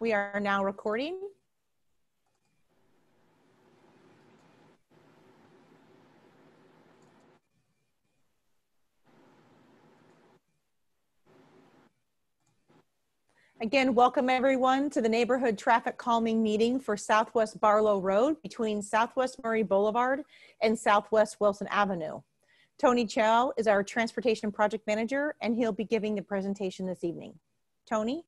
We are now recording. Again, welcome everyone to the neighborhood traffic calming meeting for Southwest Barlow Road between Southwest Murray Boulevard and Southwest Wilson Avenue. Tony Chow is our transportation project manager and he'll be giving the presentation this evening. Tony?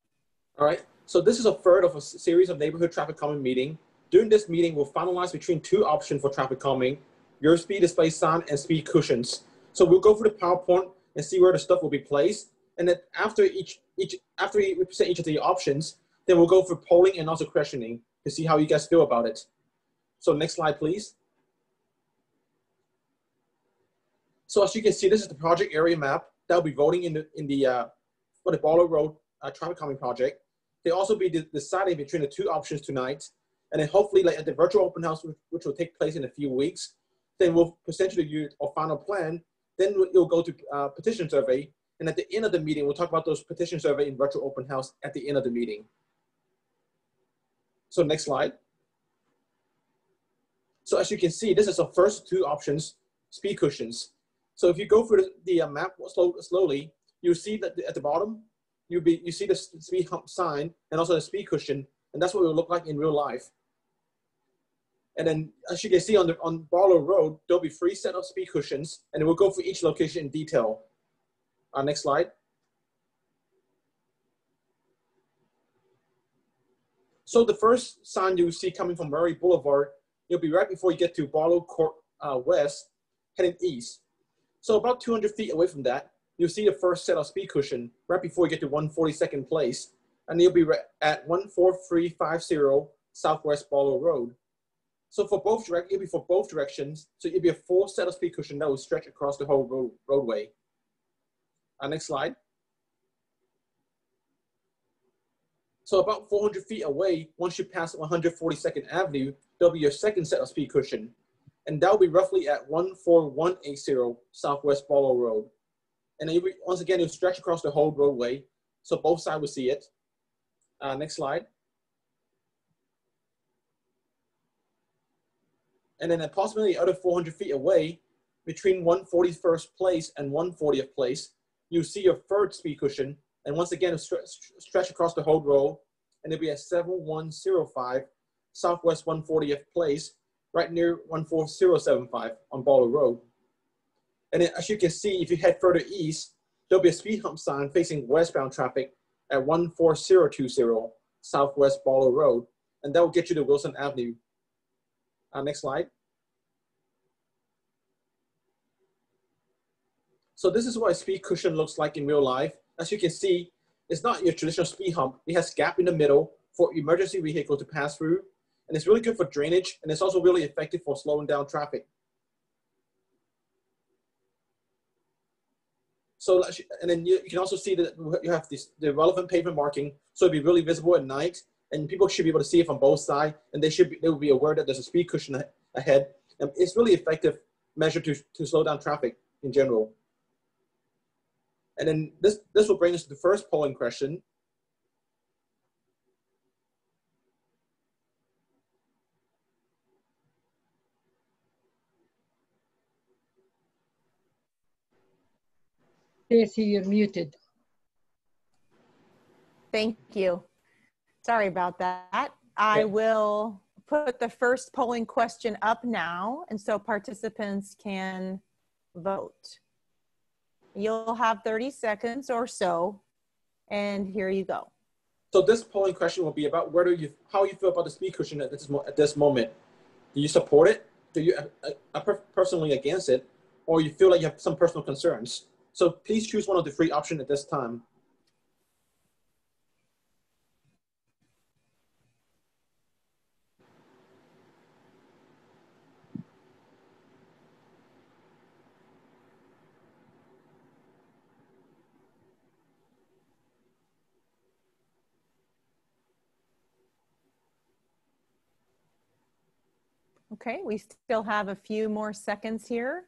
All right, so this is a third of a series of neighborhood traffic calming meeting. During this meeting, we'll finalize between two options for traffic calming, your speed display sign and speed cushions. So we'll go through the PowerPoint and see where the stuff will be placed. And then after each, each after we present each of the options, then we'll go for polling and also questioning to see how you guys feel about it. So next slide, please. So as you can see, this is the project area map that will be voting in the, in the uh, for the Barlow Road uh, traffic calming project. They also be deciding between the two options tonight. And then hopefully like at the virtual open house, which, will take place in a few weeks, then we'll present you your final plan. Then you'll go to uh, petition survey and at the end of the meeting, we'll talk about those petition survey in virtual open house at the end of the meeting. So next slide. So as you can see, this is the first two options, speed cushions. So if you go through the, the uh, map slow, slowly, you see that at the bottom, you be you see the speed hump sign and also the speed cushion, and that's what it will look like in real life. And then as you can see on the on Barlow Road, there'll be three set of speed cushions, and we'll go for each location in detail. Our next slide. So the first sign you see coming from Murray Boulevard, it'll be right before you get to Barlow Court uh, West, heading east. So about 200 feet away from that, you'll see the first set of speed cushion right before you get to 142nd place, and you'll be at 14350 Southwest Barlow Road. So for both direct, it'll be for both directions. So it'll be a full set of speed cushion that will stretch across the whole road, roadway. Our next slide. So about 400 feet away, once you pass 142nd Avenue, there'll be your second set of speed cushion. And that'll be roughly at 14180 Southwest Barlow Road. And then once again, it'll stretch across the whole roadway. So both sides will see it. Uh, next slide. And then approximately the other 400 feet away, between 141st place and 140th place, you see your third speed cushion, and once again, it stretch across the whole row, and it'll be at 7105 Southwest 140th Place, right near 14075 on Barlow Road. And then, as you can see, if you head further east, there'll be a speed hump sign facing westbound traffic at 14020 Southwest Barlow Road, and that will get you to Wilson Avenue. Uh, next slide. So this is what a speed cushion looks like in real life. As you can see, it's not your traditional speed hump. It has gap in the middle for emergency vehicle to pass through. And it's really good for drainage. And it's also really effective for slowing down traffic. So, and then you, you can also see that you have this, the relevant pavement marking. So it'll be really visible at night and people should be able to see it from both sides. And they should be, they will be aware that there's a speed cushion ahead. And it's really effective measure to, to slow down traffic in general. And then this, this will bring us to the first polling question. Stacy, you're muted. Thank you. Sorry about that. I will put the first polling question up now, and so participants can vote. You'll have 30 seconds or so, and here you go. So this polling question will be about whether you, how you feel about the speed cushion at this, at this moment. Do you support it? Do you uh, uh, personally against it? Or you feel like you have some personal concerns? So please choose one of the three options at this time. Okay, we still have a few more seconds here.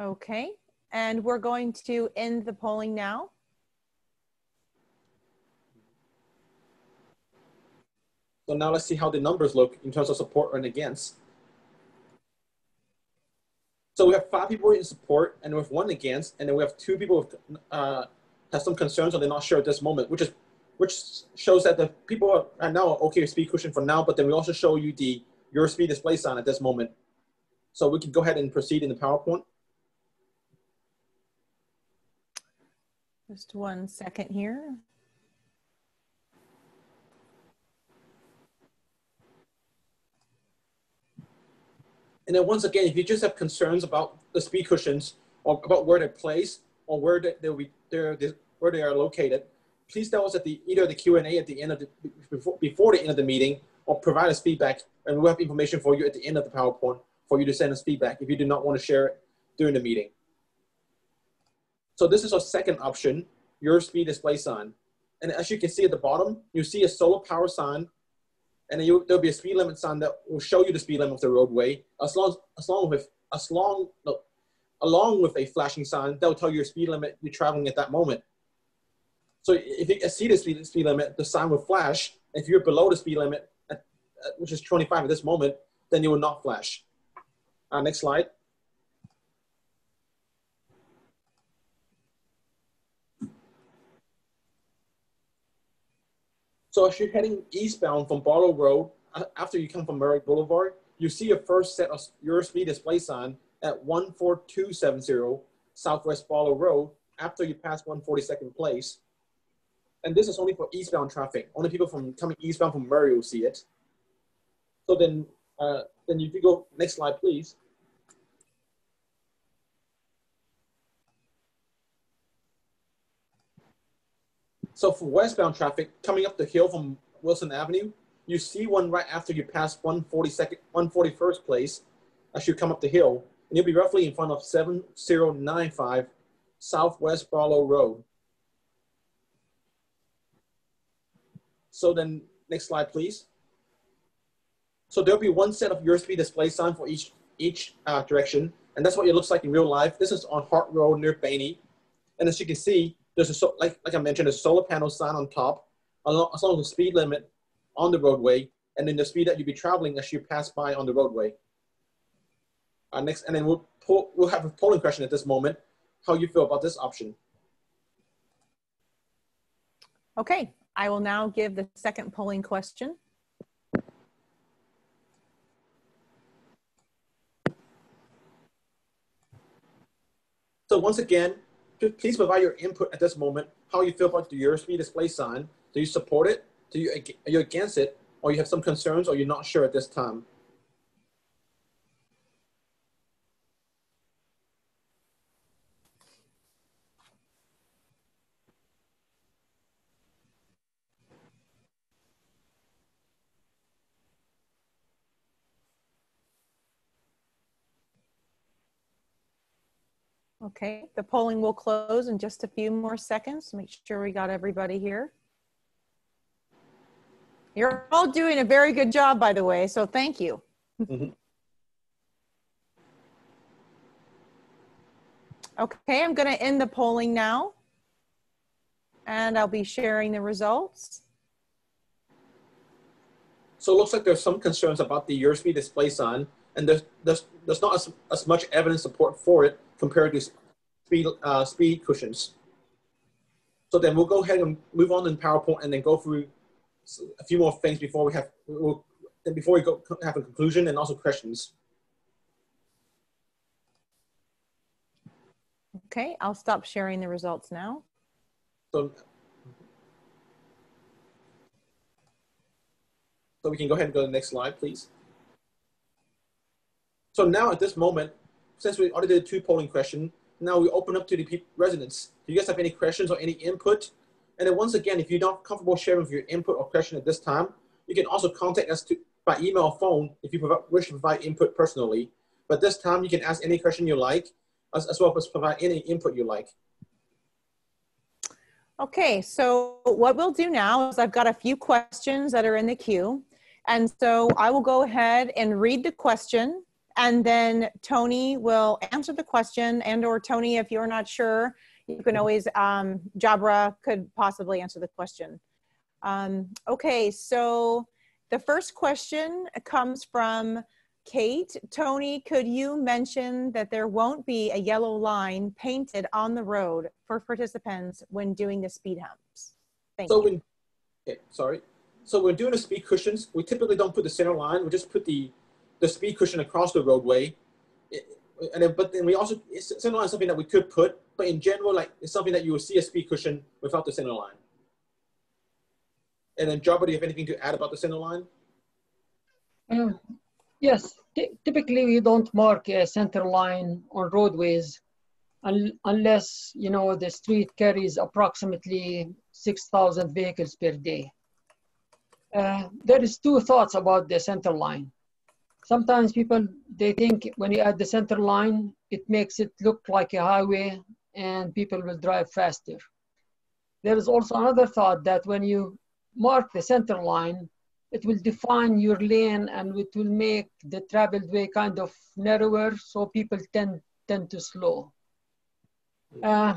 Okay, and we're going to end the polling now. So now let's see how the numbers look in terms of support and against. So we have five people in support and we have one against, and then we have two people with, uh, have some concerns or they're not sure at this moment, which is which shows that the people are now okay with speed cushion for now, but then we also show you the your speed display sign at this moment. So we can go ahead and proceed in the PowerPoint. Just one second here. And then once again, if you just have concerns about the speed cushions or about where they're placed or where they, they'll be, they're, they're, where they are located, please tell us at the either the Q&A at the end of the before, before the end of the meeting or provide us feedback and we'll have information for you at the end of the PowerPoint for you to send us feedback if you do not want to share it during the meeting. So this is our second option, your speed display sign. And as you can see at the bottom, you see a solar power sign and then you, there'll be a speed limit sign that will show you the speed limit of the roadway, as long as long with as long no, along with a flashing sign that will tell you your speed limit you're traveling at that moment. So if you see the speed, speed limit, the sign will flash. If you're below the speed limit, which is 25 at this moment, then you will not flash. Uh, next slide. So as you're heading eastbound from Barlow Road, after you come from Murray Boulevard, you see your first set of your speed display sign at 14270 Southwest Barlow Road after you pass 142nd Place. And this is only for eastbound traffic. Only people from coming eastbound from Murray will see it. So then, uh, then if you go next slide, please. So for westbound traffic coming up the hill from Wilson Avenue, you see one right after you pass 142nd, 141st place as you come up the hill, and you'll be roughly in front of 7095 Southwest Barlow Road. So then next slide, please. So there'll be one set of USB display sign for each, each uh, direction, and that's what it looks like in real life. This is on Hart Road near Bainey. And as you can see, there's a so, like like I mentioned, a solar panel sign on top, along, as long as the speed limit on the roadway, and then the speed that you'll be traveling as you pass by on the roadway. Uh, next, and then we'll pull, we'll have a polling question at this moment. How you feel about this option? Okay, I will now give the second polling question. So once again, please provide your input at this moment, how you feel about the USB display sign. Do you support it? Do you, are you against it? Or you have some concerns or you're not sure at this time? Okay, the polling will close in just a few more seconds. Make sure we got everybody here. You're all doing a very good job, by the way, so thank you. Mm -hmm. Okay, I'm going to end the polling now. And I'll be sharing the results. So it looks like there's some concerns about the USB display sign, and there's, there's, there's not as, as much evidence support for it compared to speed, uh, speed cushions. So then we'll go ahead and move on in PowerPoint and then go through a few more things before we have, we'll, then before we go have a conclusion and also questions. Okay, I'll stop sharing the results now. So, so we can go ahead and go to the next slide, please. So now at this moment, since we already did two polling questions, now we open up to the residents. Do you guys have any questions or any input? And then once again, if you're not comfortable sharing your input or question at this time, you can also contact us to, by email or phone if you provide, wish to provide input personally. But this time you can ask any question you like, as, as well as provide any input you like. Okay, so what we'll do now is I've got a few questions that are in the queue. And so I will go ahead and read the question and then Tony will answer the question and or Tony, if you're not sure, you can always, um, Jabra could possibly answer the question. Um, okay, so the first question comes from Kate. Tony, could you mention that there won't be a yellow line painted on the road for participants when doing the speed humps? Thank so you. when, okay, sorry. So when doing the speed cushions, we typically don't put the center line. We just put the the speed cushion across the roadway. And then, but then we also center line something that we could put, but in general, like it's something that you will see a speed cushion without the center line. And then, Jabra, do you have anything to add about the center line? Um, yes, typically we don't mark a center line on roadways un unless you know the street carries approximately 6,000 vehicles per day. Uh, there is two thoughts about the center line. Sometimes people they think when you add the center line, it makes it look like a highway and people will drive faster. There is also another thought that when you mark the center line, it will define your lane and it will make the traveled way kind of narrower so people tend, tend to slow. Uh,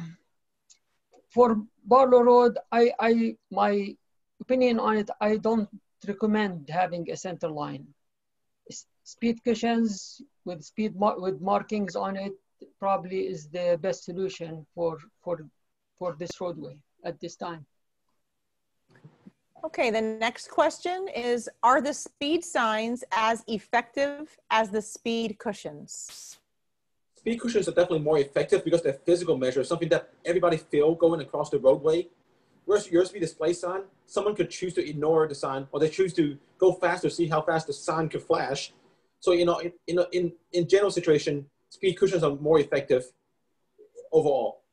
for Barlow Road, I, I, my opinion on it, I don't recommend having a center line. Speed cushions with speed mar with markings on it probably is the best solution for, for, for this roadway at this time. Okay, the next question is, are the speed signs as effective as the speed cushions? Speed cushions are definitely more effective because they're physical measures, something that everybody feel going across the roadway. Whereas your speed display sign, someone could choose to ignore the sign or they choose to go faster, see how fast the sign could flash. So, you know, in, in, in, in general situation, speed cushions are more effective overall.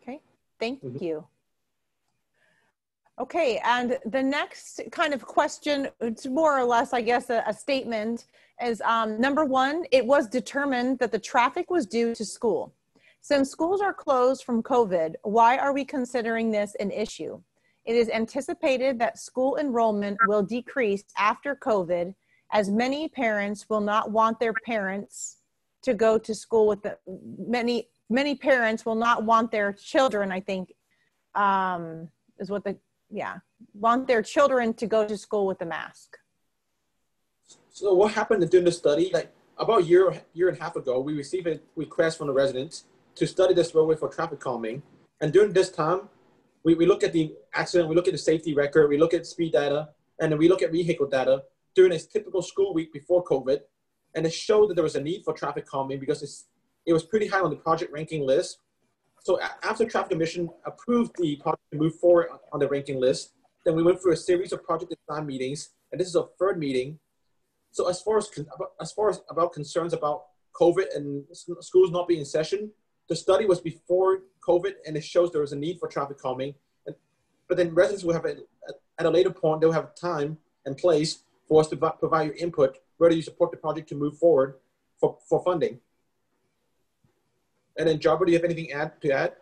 Okay, thank mm -hmm. you. Okay, and the next kind of question, it's more or less, I guess, a, a statement is um, number one, it was determined that the traffic was due to school. Since schools are closed from COVID, why are we considering this an issue? It is anticipated that school enrollment will decrease after COVID as many parents will not want their parents to go to school with the many many parents will not want their children, I think, um, is what the, yeah, want their children to go to school with a mask. So what happened during the study, like about a year, year and a half ago, we received a request from the residents to study this roadway for traffic calming. And during this time, we, we look at the accident, we look at the safety record, we look at speed data, and then we look at vehicle data during a typical school week before COVID. And it showed that there was a need for traffic calming because it was pretty high on the project ranking list. So after traffic commission approved the project to move forward on the ranking list, then we went through a series of project design meetings, and this is a third meeting. So as far as as far as about concerns about COVID and schools not being in session, the study was before COVID, and it shows there was a need for traffic calming. And, but then residents will have a, at a later point they'll have time and place for us to provide your input whether you support the project to move forward for, for funding. And then Jabra, do you have anything add, to add?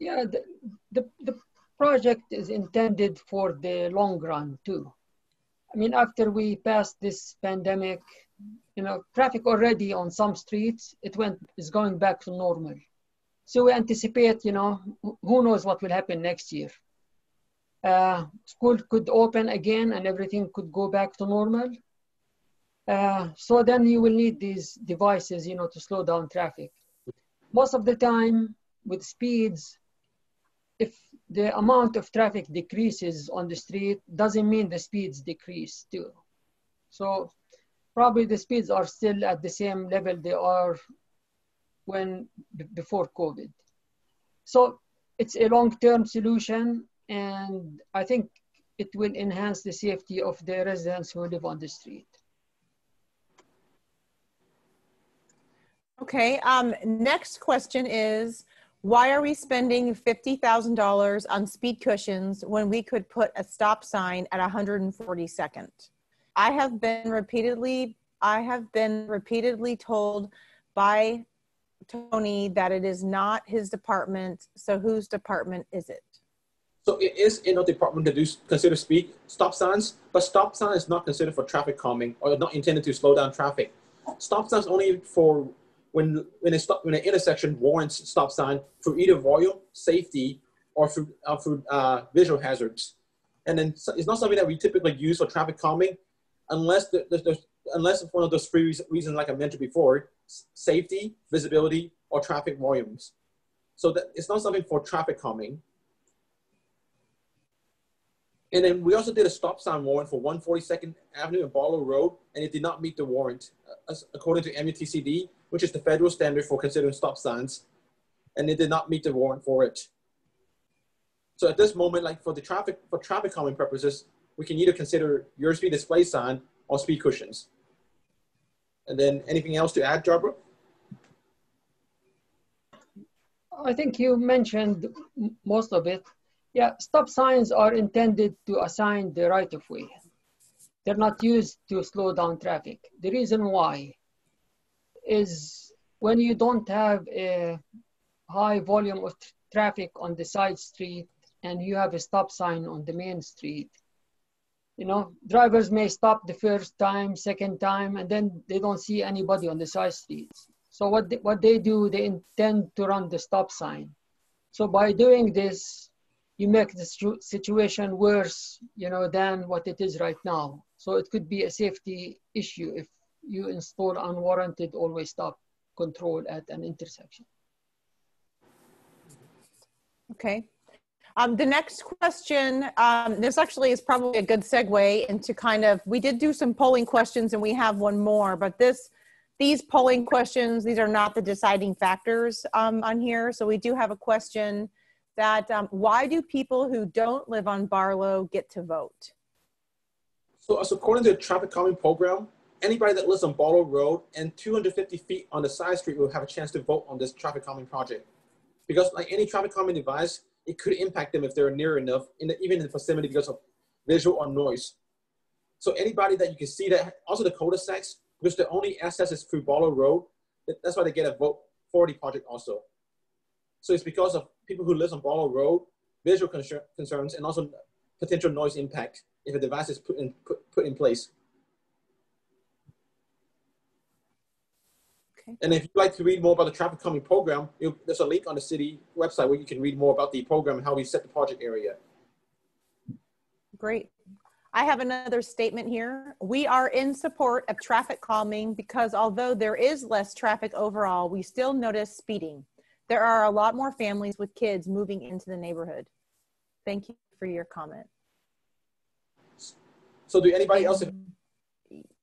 Yeah, the, the, the project is intended for the long run too. I mean, after we passed this pandemic, you know, traffic already on some streets, it went, is going back to normal. So we anticipate, you know, who knows what will happen next year. Uh, school could open again and everything could go back to normal. Uh, so then you will need these devices, you know, to slow down traffic. Most of the time with speeds, if the amount of traffic decreases on the street, doesn't mean the speeds decrease too. So probably the speeds are still at the same level they are when before COVID. So it's a long-term solution and I think it will enhance the safety of the residents who live on the street. Okay, um, next question is, why are we spending $50,000 on speed cushions when we could put a stop sign at 142nd? I have been repeatedly, I have been repeatedly told by Tony that it is not his department. So whose department is it? So it is in our department to do consider speed stop signs, but stop sign is not considered for traffic calming or not intended to slow down traffic. Stop signs only for when when a stop when an intersection warrants stop sign for either volume, safety, or for uh, for uh, visual hazards. And then it's not something that we typically use for traffic calming, unless the, the, the unless it's one of those three reasons, like I mentioned before, safety, visibility, or traffic volumes. So that it's not something for traffic calming. And then we also did a stop sign warrant for 142nd Avenue and Barlow Road, and it did not meet the warrant, uh, according to MUTCD, which is the federal standard for considering stop signs, and it did not meet the warrant for it. So at this moment, like for the traffic, for traffic calming purposes, we can either consider your speed display sign or speed cushions. And then anything else to add, Jabra? I think you mentioned most of it. Yeah, stop signs are intended to assign the right of way. They're not used to slow down traffic. The reason why is when you don't have a high volume of traffic on the side street and you have a stop sign on the main street, you know, drivers may stop the first time, second time, and then they don't see anybody on the side streets. So what they, what they do, they intend to run the stop sign. So by doing this, you make the situation worse, you know, than what it is right now. So it could be a safety issue if you install unwarranted all-way stop control at an intersection. Okay. Um, the next question, um, this actually is probably a good segue into kind of, we did do some polling questions and we have one more, but this, these polling questions, these are not the deciding factors um, on here. So we do have a question that um, why do people who don't live on Barlow get to vote? So, so according to the traffic calming program, anybody that lives on Barlow Road and 250 feet on the side street will have a chance to vote on this traffic calming project. Because like any traffic calming device, it could impact them if they're near enough, in the, even in the vicinity because of visual or noise. So anybody that you can see that, also the cul-de-sacs, because the only access is through Barlow Road, that's why they get a vote for the project also. So it's because of people who live on Barlow Road, visual concerns, and also potential noise impact if a device is put in, put, put in place. Okay. And if you'd like to read more about the traffic calming program, you, there's a link on the city website where you can read more about the program and how we set the project area. Great. I have another statement here. We are in support of traffic calming because although there is less traffic overall, we still notice speeding there are a lot more families with kids moving into the neighborhood. Thank you for your comment. So do anybody else?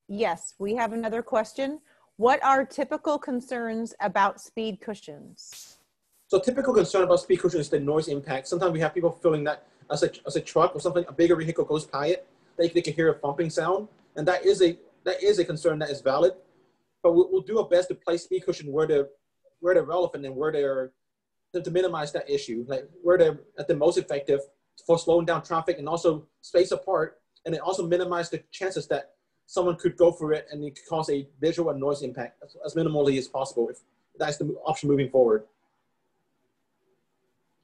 Yes, we have another question. What are typical concerns about speed cushions? So typical concern about speed cushions is the noise impact. Sometimes we have people feeling that as a, as a truck or something, a bigger vehicle goes by it, they, they can hear a thumping sound. And that is a, that is a concern that is valid. But we'll, we'll do our best to place speed cushion where the where they're relevant and where they're to, to minimize that issue, like where they're at the most effective for slowing down traffic and also space apart, and it also minimize the chances that someone could go for it and it could cause a visual and noise impact as, as minimally as possible if that's the option moving forward.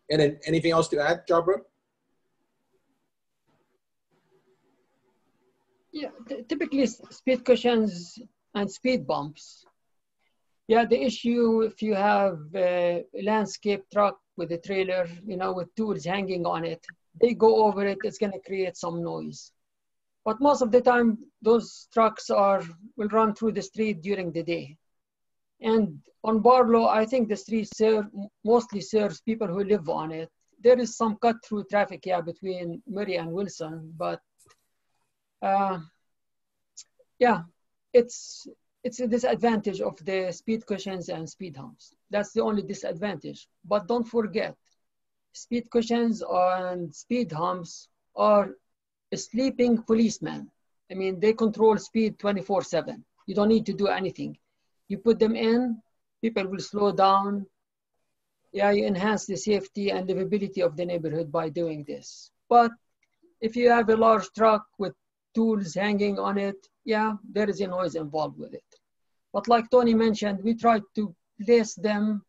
And then anything else to add, Jabra? Yeah, typically speed cushions and speed bumps yeah, the issue if you have a landscape truck with a trailer, you know, with tools hanging on it, they go over it, it's going to create some noise. But most of the time, those trucks are will run through the street during the day. And on Barlow, I think the street serve, mostly serves people who live on it. There is some cut through traffic, yeah, between Murray and Wilson, but uh, yeah, it's it's a disadvantage of the speed cushions and speed humps. That's the only disadvantage. But don't forget, speed cushions and speed humps are sleeping policemen. I mean, they control speed 24 seven. You don't need to do anything. You put them in, people will slow down. Yeah, you enhance the safety and livability of the neighborhood by doing this. But if you have a large truck with tools hanging on it, yeah, there is a noise involved with it. But like Tony mentioned, we tried to place them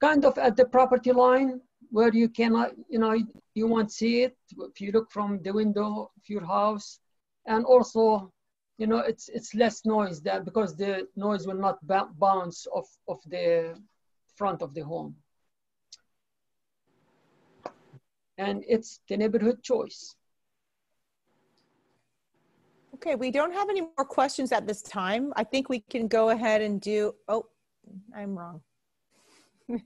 kind of at the property line where you cannot, uh, you know, you won't see it if you look from the window of your house. And also, you know, it's, it's less noise that because the noise will not bounce off of the front of the home. And it's the neighborhood choice. Okay, we don't have any more questions at this time. I think we can go ahead and do, oh, I'm wrong.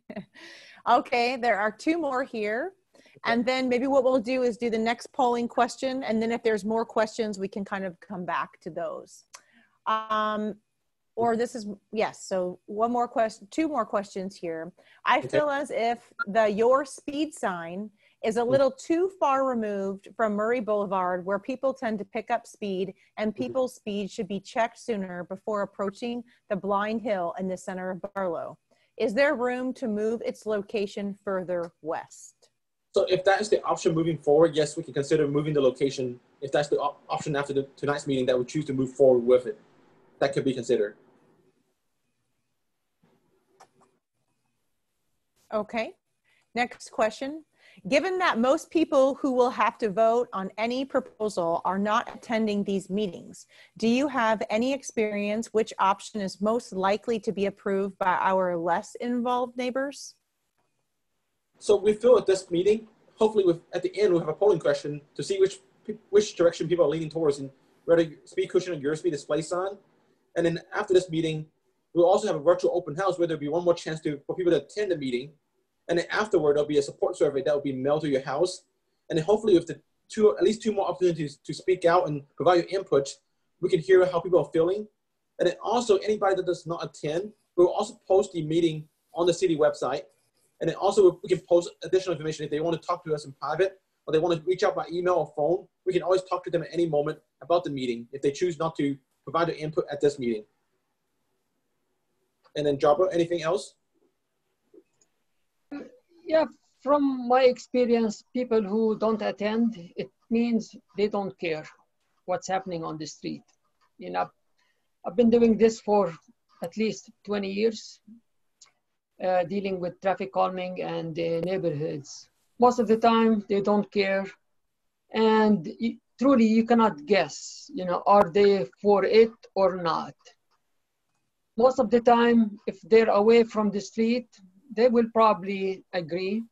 okay, there are two more here. And then maybe what we'll do is do the next polling question. And then if there's more questions, we can kind of come back to those. Um, or this is, yes, so one more question, two more questions here. I okay. feel as if the your speed sign is a little too far removed from Murray Boulevard where people tend to pick up speed and mm-hmm. people's speed should be checked sooner before approaching the blind hill in the center of Barlow. Is there room to move its location further west? So if that is the option moving forward, yes, we can consider moving the location. If that's the op option after the, tonight's meeting that we choose to move forward with it, that could be considered. Okay. Next question. Given that most people who will have to vote on any proposal are not attending these meetings, do you have any experience which option is most likely to be approved by our less involved neighbors? So we feel at this meeting, hopefully with, at the end, we'll have a polling question to see which which direction people are leaning towards and whether speed cushion or your speed display sign. And then after this meeting, we'll also have a virtual open house where there'll be one more chance to, for people to attend the meeting. And then afterward, there'll be a support survey that will be mailed to your house. And then hopefully with the two, at least two more opportunities to speak out and provide your input, we can hear how people are feeling. And then also anybody that does not attend, we'll also post the meeting on the city website and then also we can post additional information if they want to talk to us in private or they want to reach out by email or phone. We can always talk to them at any moment about the meeting if they choose not to provide their input at this meeting. And then Jabra, anything else? Yeah, from my experience, people who don't attend, it means they don't care what's happening on the street. You know, I've been doing this for at least 20 years uh, dealing with traffic calming and uh, neighborhoods. Most of the time, they don't care. And truly, you cannot guess, you know, are they for it or not? Most of the time, if they're away from the street, they will probably agree.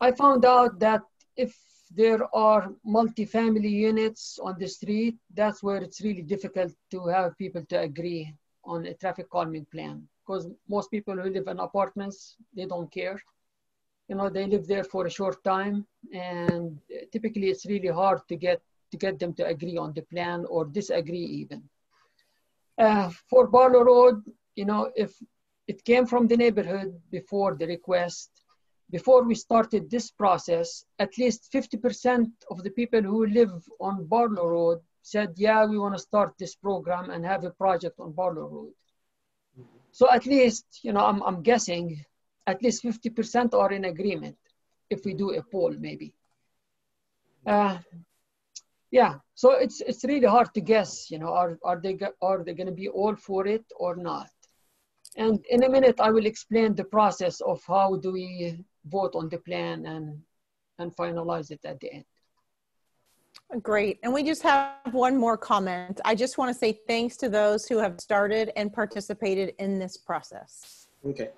I found out that if there are multi-family units on the street, that's where it's really difficult to have people to agree on a traffic calming plan because most people who live in apartments, they don't care. You know, they live there for a short time and typically it's really hard to get, to get them to agree on the plan or disagree even. Uh, for Barlow Road, you know, if it came from the neighborhood before the request, before we started this process, at least 50% of the people who live on Barlow Road said, yeah, we want to start this program and have a project on Barlow Road. So at least, you know, I'm, I'm guessing at least 50% are in agreement if we do a poll maybe. Uh, yeah, so it's, it's really hard to guess, you know, are, are they, are they gonna be all for it or not? And in a minute, I will explain the process of how do we vote on the plan and, and finalize it at the end. Great. And we just have one more comment. I just want to say thanks to those who have started and participated in this process. Okay.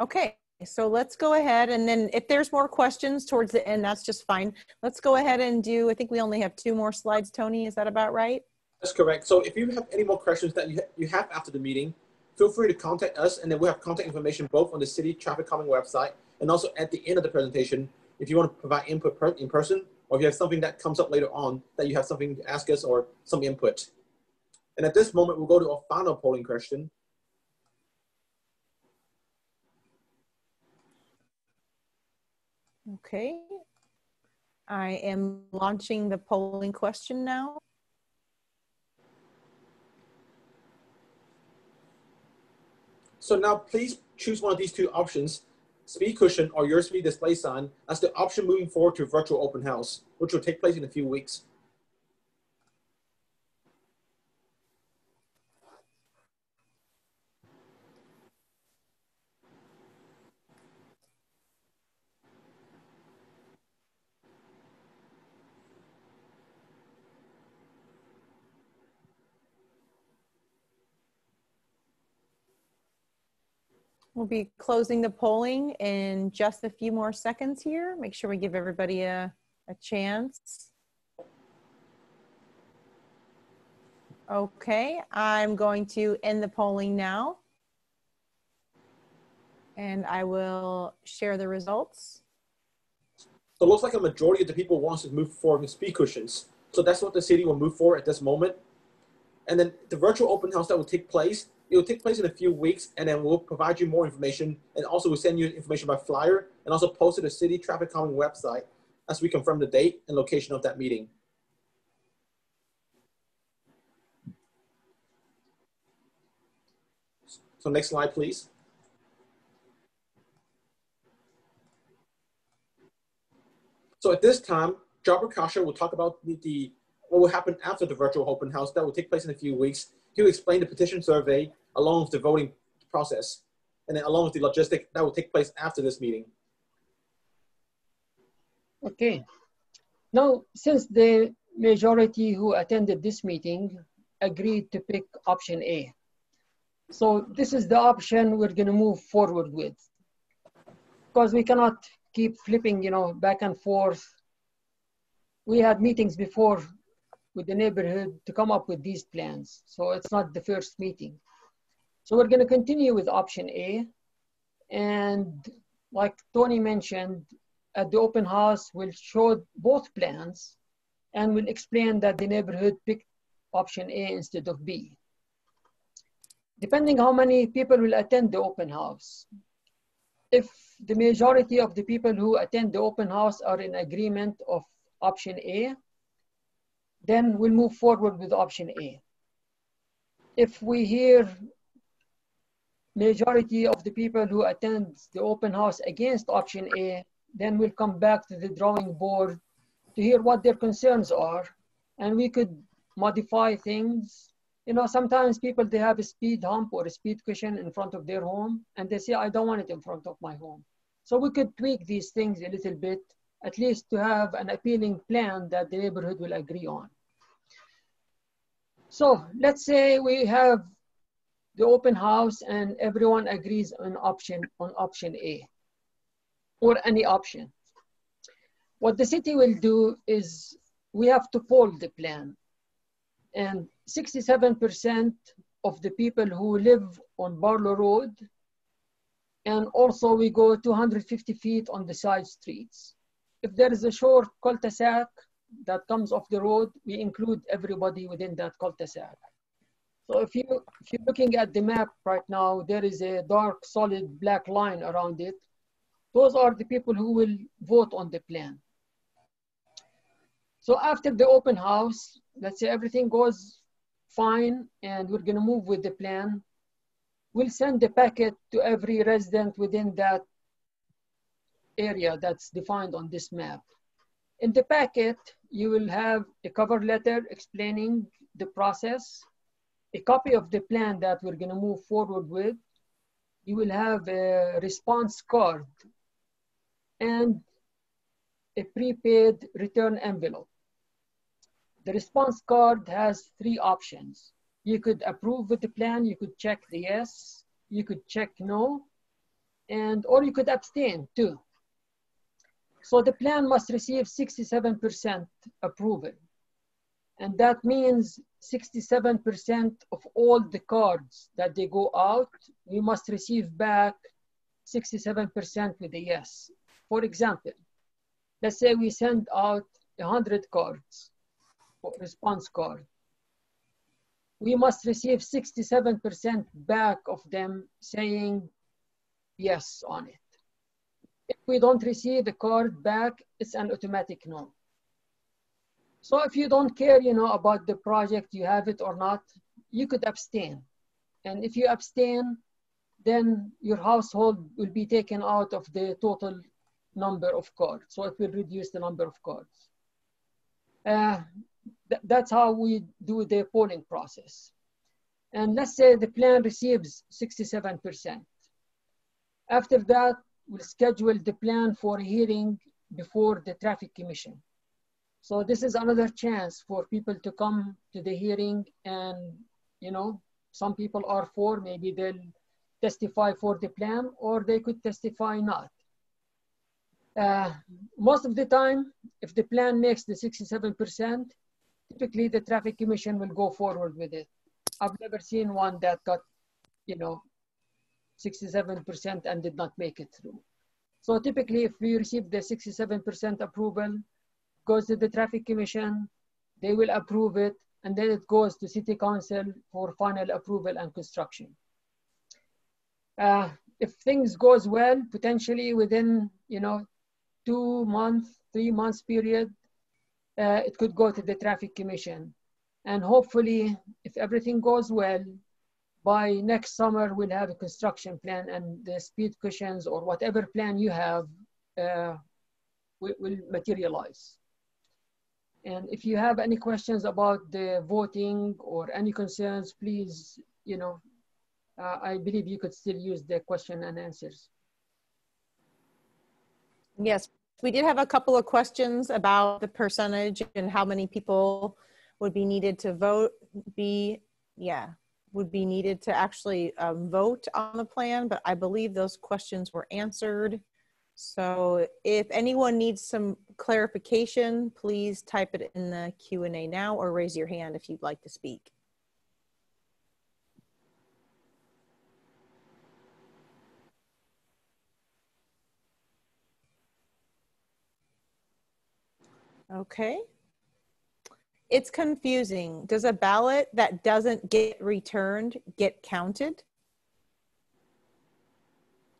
Okay. So let's go ahead. And then if there's more questions towards the end, that's just fine. Let's go ahead and do, I think we only have two more slides, Tony. Is that about right? That's correct. So if you have any more questions that you, you have after the meeting, feel free to contact us. And then we'll have contact information both on the city traffic calming website and also at the end of the presentation. If you want to provide input per in person, or if you have something that comes up later on that you have something to ask us or some input. And at this moment, we'll go to our final polling question. Okay. I am launching the polling question now. So now please choose one of these two options speed cushion or your speed display sign as the option moving forward to virtual open house, which will take place in a few weeks. We'll be closing the polling in just a few more seconds here. Make sure we give everybody a, a chance. Okay, I'm going to end the polling now. And I will share the results. So it looks like a majority of the people wants to move forward with speed cushions. So that's what the city will move forward at this moment. And then the virtual open house that will take place, it will take place in a few weeks, and then we'll provide you more information. And also we'll send you information by flyer and also post to the city traffic calming website as we confirm the date and location of that meeting. So next slide, please. So at this time, Jabra Khasho will talk about the, the, what will happen after the virtual open house that will take place in a few weeks. He will explain the petition survey along with the voting process and then along with the logistic that will take place after this meeting. Okay. Now, since the majority who attended this meeting agreed to pick option A, so this is the option we're going to move forward with because we cannot keep flipping, you know, back and forth. We had meetings before with the neighborhood to come up with these plans. So it's not the first meeting. So we're going to continue with option A. And like Tony mentioned, at the open house, we'll show both plans and we'll explain that the neighborhood picked option A instead of B. Depending how many people will attend the open house. If the majority of the people who attend the open house are in agreement of option A, then we'll move forward with option A. If we hear majority of the people who attend the open house against option A, then we'll come back to the drawing board to hear what their concerns are, and we could modify things. You know, sometimes people, they have a speed hump or a speed cushion in front of their home, and they say, I don't want it in front of my home. So we could tweak these things a little bit, at least to have an appealing plan that the neighborhood will agree on. So let's say we have the open house and everyone agrees on option, on option A or any option. What the city will do is we have to poll the plan. And 67% of the people who live on Barlow Road and also we go 250 feet on the side streets. If there is a short cul-de-sac that comes off the road, we include everybody within that cul-de-sac. So if, you, if you're looking at the map right now, there is a dark solid black line around it. Those are the people who will vote on the plan. So after the open house, let's say everything goes fine and we're gonna move with the plan we'll send the packet to every resident within that area that's defined on this map. In the packet, you will have a cover letter explaining the process, a copy of the plan that we're gonna move forward with. You will have a response card and a prepaid return envelope. The response card has three options. You could approve with the plan, you could check the yes, you could check no, and or you could abstain too. So the plan must receive 67% approval. And that means 67% of all the cards that they go out, we must receive back 67% with a yes. For example, let's say we send out 100 cards, response card we must receive 67% back of them saying yes on it. If we don't receive the card back, it's an automatic no. So if you don't care, you know, about the project, you have it or not, you could abstain. And if you abstain, then your household will be taken out of the total number of cards. So it will reduce the number of cards. Uh, th that's how we do the polling process. And let's say the plan receives 67%. After that, we'll schedule the plan for a hearing before the traffic commission. So this is another chance for people to come to the hearing and, you know, some people are for, maybe they'll testify for the plan or they could testify not. Uh, most of the time, if the plan makes the 67%, typically the traffic commission will go forward with it. I've never seen one that got, you know, 67% and did not make it through. So typically, if we receive the 67% approval, goes to the traffic commission, they will approve it, and then it goes to city council for final approval and construction. Uh, if things goes well, potentially within, you know, two months, three months period, uh, it could go to the traffic commission. And hopefully, if everything goes well, by next summer, we'll have a construction plan and the speed cushions or whatever plan you have uh, will, will materialize. And if you have any questions about the voting or any concerns, please, you know, uh, I believe you could still use the question and answers. Yes, we did have a couple of questions about the percentage and how many people would be needed to vote, be, yeah, would be needed to actually um, vote on the plan, but I believe those questions were answered. So if anyone needs some clarification, please type it in the Q&A now or raise your hand if you'd like to speak. Okay. It's confusing. Does a ballot that doesn't get returned get counted?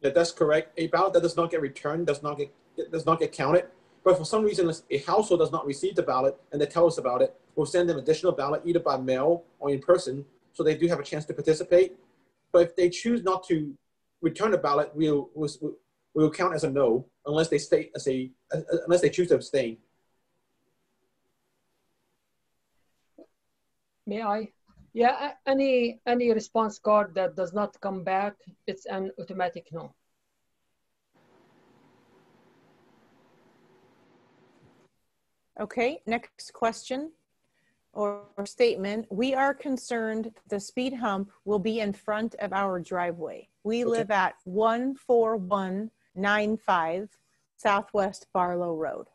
Yeah, that's correct. A ballot that does not get returned does not get does not get counted. But for some reason, a household does not receive the ballot and they tell us about it. We'll send them additional ballot either by mail or in person, so they do have a chance to participate. But if they choose not to return the ballot, we'll we'll, we'll count as a no unless they state as a unless they choose to abstain. May I? Yeah, any any response card that does not come back, it's an automatic no. Okay, next question or, or, statement. We are concerned the speed hump will be in front of our driveway. We okay. live at 14195 Southwest Barlow Road.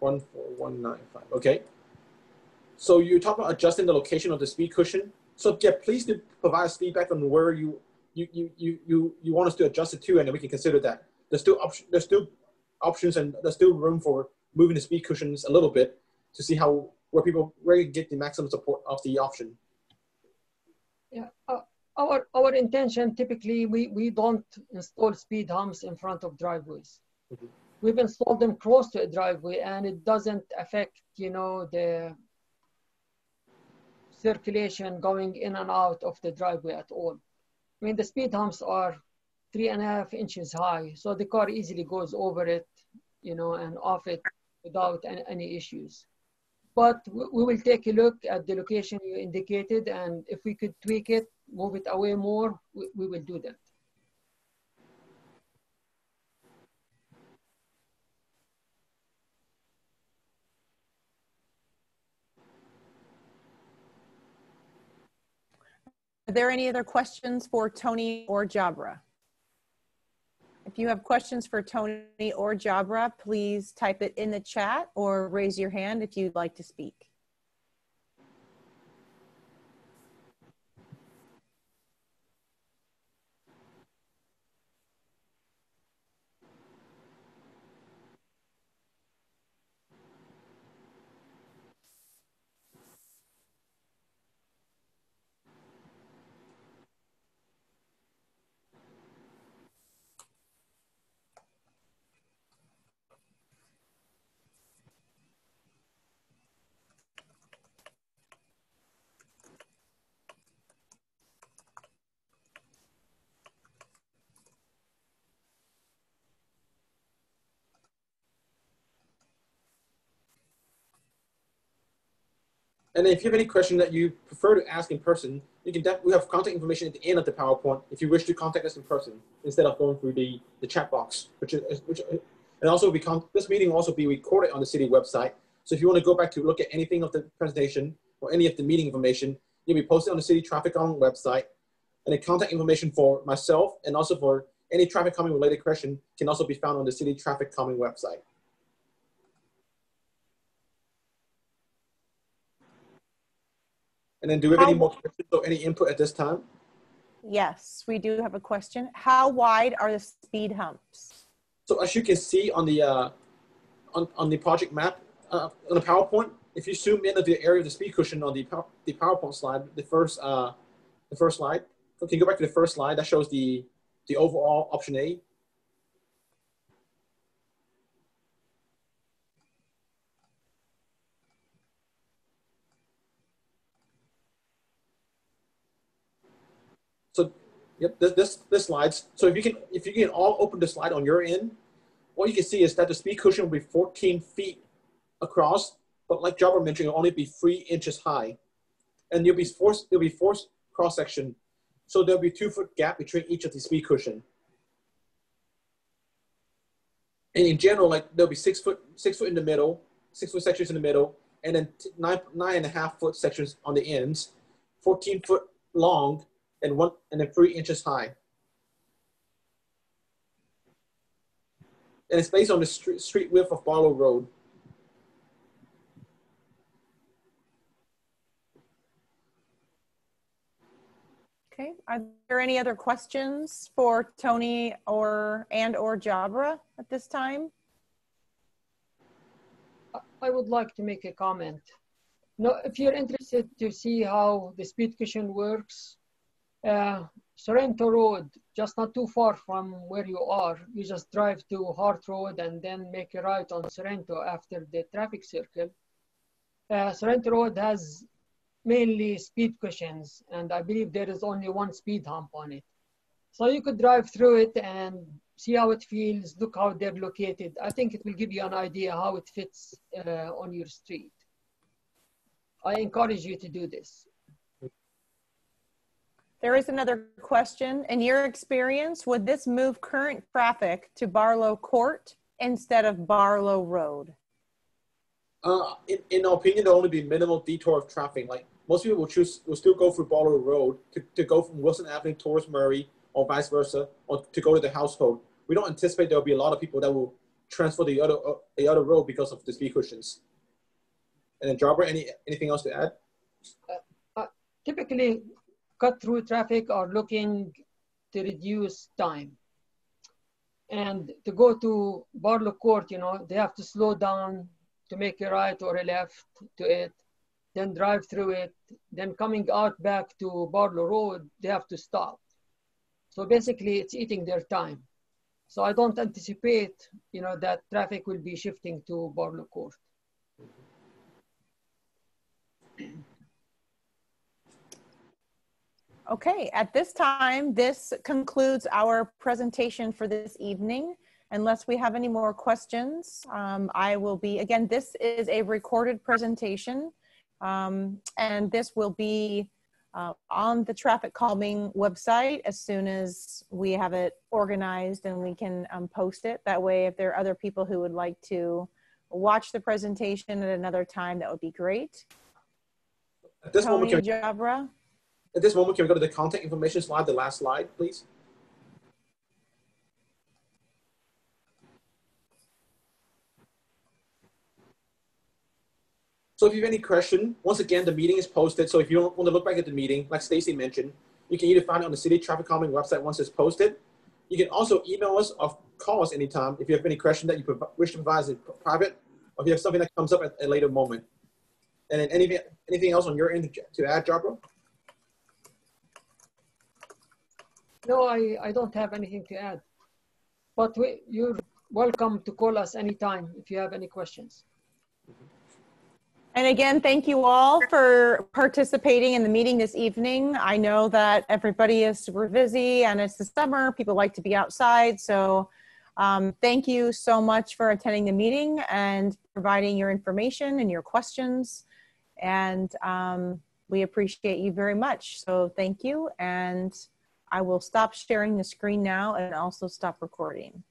14195, okay. So you talk about adjusting the location of the speed cushion. So yeah, please do provide us feedback on where you you you you you, you want us to adjust it to, and then we can consider that. There's still option, there's still options, and there's still room for moving the speed cushions a little bit to see how where people where you get the maximum support of the option. Yeah, uh, our our intention typically we we don't install speed humps in front of driveways. Mm -hmm. We've installed them close to a driveway, and it doesn't affect you know the circulation going in and out of the driveway at all. I mean, the speed humps are three and a half inches high, so the car easily goes over it, you know, and off it without any, any issues. But we will take a look at the location you indicated, and if we could tweak it, move it away more, we, we will do that. Are there any other questions for Tony or Jabra? If you have questions for Tony or Jabra, please type it in the chat or raise your hand if you'd like to speak. And if you have any question that you prefer to ask in person, you can we have contact information at the end of the PowerPoint if you wish to contact us in person instead of going through the, the chat box. Which is, which, and also, we this meeting will also be recorded on the city website. So if you want to go back to look at anything of the presentation or any of the meeting information, you'll be posted on the city traffic on website. And the contact information for myself and also for any traffic calming related question can also be found on the city traffic calming website. And then do we have any more questions or any input at this time? Yes, we do have a question. How wide are the speed humps? So as you can see on the uh, on, on the project map uh, on the PowerPoint, if you zoom in at the area of the speed cushion on the the PowerPoint slide, the first uh, the first slide. So can you go back to the first slide that shows the the overall option A? So yep, this, this, this slides. So if you can if you can all open the slide on your end, what you can see is that the speed cushion will be 14 feet across, but like Jabra mentioned, it'll only be three inches high. And you'll be forced, there'll be forced cross section. So there'll be two foot gap between each of the speed cushion. And in general, like there'll be six foot, six foot in the middle, six foot sections in the middle, and then nine, nine and a half foot sections on the ends, 14 foot long, and one and then three inches high. And it's based on the street, street width of Barlow Road. Okay, are there any other questions for Tony or and or Jabra at this time? I would like to make a comment. No, if you're interested to see how the speed cushion works, uh, Sorrento Road, just not too far from where you are, you just drive to Hart Road and then make a right on Sorrento after the traffic circle. Uh, Sorrento Road has mainly speed cushions, and I believe there is only one speed hump on it. So you could drive through it and see how it feels, look how they're located. I think it will give you an idea how it fits uh, on your street. I encourage you to do this. There is another question. In your experience, would this move current traffic to Barlow Court instead of Barlow Road? Uh, in, in our opinion, there'll only be minimal detour of traffic. Like most people will choose, will still go through Barlow Road to, to go from Wilson Avenue towards Murray or vice versa, or to go to the household. We don't anticipate there'll be a lot of people that will transfer the other uh, the other road because of the speed cushions. And then, Jabra, any anything else to add? Uh, uh, typically, cut through traffic are looking to reduce time. And to go to Barlow Court, you know, they have to slow down to make a right or a left to it, then drive through it, then coming out back to Barlow Road, they have to stop. So basically it's eating their time. So I don't anticipate, you know, that traffic will be shifting to Barlow Court. Okay, at this time, this concludes our presentation for this evening. Unless we have any more questions, um, I will be, again, this is a recorded presentation um, and this will be uh, on the traffic calming website as soon as we have it organized and we can um, post it. That way, if there are other people who would like to watch the presentation at another time, that would be great. At this Tony moment, Jabra. At this moment, can we go to the contact information slide, the last slide, please? So if you have any question, once again, the meeting is posted. So if you don't want to look back at the meeting, like Stacy mentioned, you can either find it on the City Traffic Calming website once it's posted. You can also email us or call us anytime if you have any question that you wish to provide in private, or if you have something that comes up at a later moment. And then anything, anything else on your end to add, Jabra? No, I, I don't have anything to add. But we, you're welcome to call us anytime if you have any questions. And again, thank you all for participating in the meeting this evening. I know that everybody is super busy and it's the summer, people like to be outside. So um, thank you so much for attending the meeting and providing your information and your questions. And um, we appreciate you very much. So thank you. And I will stop sharing the screen now and also stop recording.